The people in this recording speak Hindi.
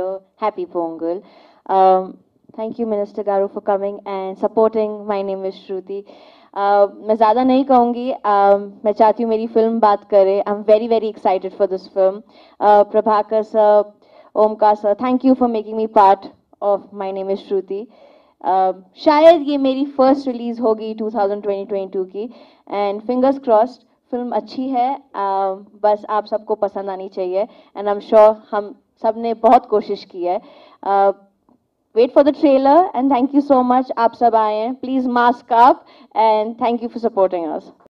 Year, Happy Pongal. Um, thank you, Minister Garu, for coming and supporting. My name is Shruti. Uh, मैं ज़्यादा नहीं कहूँगी uh, मैं चाहती हूँ मेरी फ़िल्म बात करे I am very very excited for this film Prabhakar sir Omkar sir thank you for making me part of my name is Shruti शायद ये मेरी फ़र्स्ट रिलीज़ होगी 2020-22 की एंड फिंगर्स क्रॉस्ड फ़िल्म अच्छी है uh, बस आप सबको पसंद आनी चाहिए एंड आई एम श्योर हम सबने बहुत कोशिश की है। Wait for the trailer and thank you so much आप सब आए हैं। Please mask up and thank you for supporting us